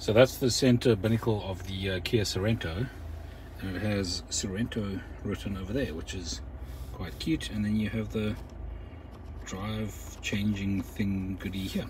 So that's the center binnacle of the uh, Kia Sorento. And it has Sorento written over there, which is quite cute. And then you have the drive changing thing goody here.